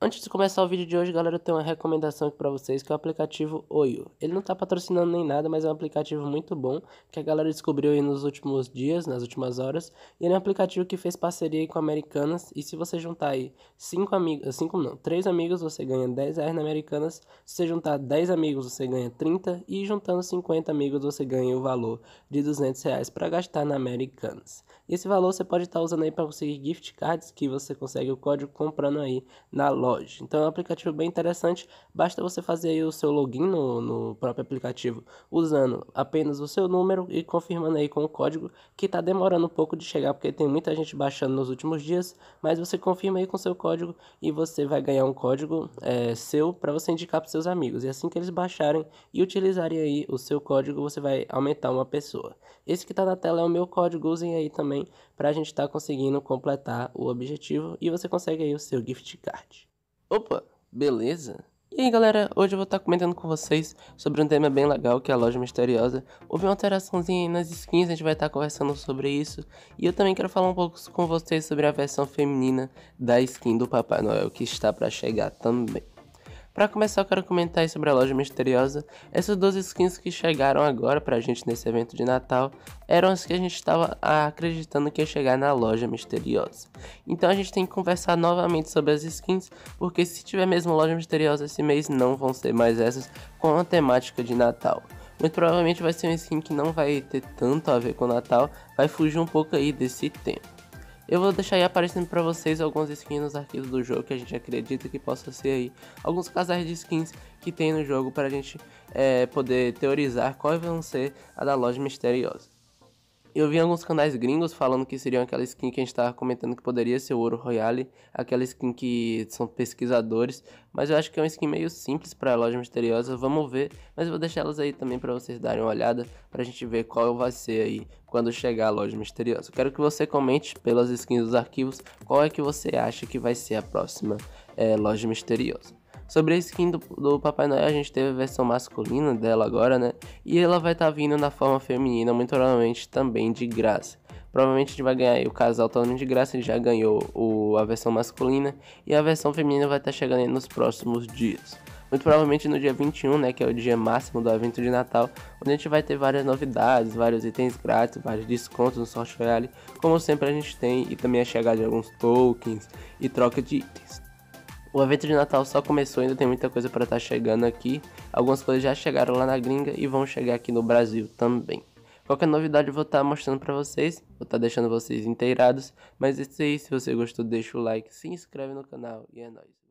Antes de começar o vídeo de hoje, galera, eu tenho uma recomendação aqui pra vocês, que é o aplicativo Oyo. Ele não tá patrocinando nem nada, mas é um aplicativo muito bom, que a galera descobriu aí nos últimos dias, nas últimas horas. E ele é um aplicativo que fez parceria com Americanas, e se você juntar aí 5 amigos, 5 não, 3 amigos, você ganha 10 reais na Americanas. Se você juntar 10 amigos, você ganha 30, e juntando 50 amigos, você ganha o valor de 200 reais pra gastar na Americanas. E esse valor você pode estar tá usando aí para conseguir gift cards, que você consegue o código comprando aí na loja Então é um aplicativo bem interessante, basta você fazer o seu login no, no próprio aplicativo usando apenas o seu número e confirmando aí com o código, que está demorando um pouco de chegar, porque tem muita gente baixando nos últimos dias, mas você confirma aí com seu código e você vai ganhar um código é, seu para você indicar para seus amigos. E assim que eles baixarem e utilizarem aí o seu código, você vai aumentar uma pessoa. Esse que está na tela é o meu código, usem aí também para a gente estar tá conseguindo completar o objetivo e você consegue aí o seu gift card. Opa, beleza? E aí galera, hoje eu vou estar comentando com vocês sobre um tema bem legal que é a loja misteriosa. Houve uma alteraçãozinha nas skins, a gente vai estar conversando sobre isso. E eu também quero falar um pouco com vocês sobre a versão feminina da skin do Papai Noel que está para chegar também. Para começar, eu quero comentar sobre a loja misteriosa. Essas duas skins que chegaram agora pra gente nesse evento de Natal eram as que a gente estava acreditando que ia chegar na loja misteriosa. Então a gente tem que conversar novamente sobre as skins, porque se tiver mesmo loja misteriosa esse mês, não vão ser mais essas com a temática de Natal. Muito provavelmente vai ser uma skin que não vai ter tanto a ver com Natal, vai fugir um pouco aí desse tema. Eu vou deixar aí aparecendo para vocês algumas skins nos arquivos do jogo que a gente acredita que possa ser aí alguns casais de skins que tem no jogo para a gente é, poder teorizar quais vão ser a da loja misteriosa. Eu vi alguns canais gringos falando que seriam aquela skin que a gente estava comentando que poderia ser o Ouro Royale, aquela skin que são pesquisadores, mas eu acho que é uma skin meio simples para a loja misteriosa, vamos ver, mas eu vou deixar elas aí também para vocês darem uma olhada, para a gente ver qual vai ser aí quando chegar a loja misteriosa. quero que você comente pelas skins dos arquivos qual é que você acha que vai ser a próxima é, loja misteriosa. Sobre a skin do, do, Papai Noel, a gente teve a versão masculina dela agora, né? E ela vai estar tá vindo na forma feminina, muito provavelmente também de graça. Provavelmente a gente vai ganhar o casal também de graça, ele já ganhou o, a versão masculina. E a versão feminina vai estar tá chegando nos próximos dias. Muito provavelmente no dia 21, né, que é o dia máximo do evento de Natal, onde a gente vai ter várias novidades, vários itens grátis, vários descontos no Sorte Royale, como sempre a gente tem, e também a chegada de alguns tokens e troca de itens. O evento de Natal só começou, ainda tem muita coisa para estar tá chegando aqui. Algumas coisas já chegaram lá na gringa e vão chegar aqui no Brasil também. Qualquer novidade eu vou estar tá mostrando para vocês, vou estar tá deixando vocês inteirados. Mas é isso aí, se você gostou deixa o like, se inscreve no canal e é nóis.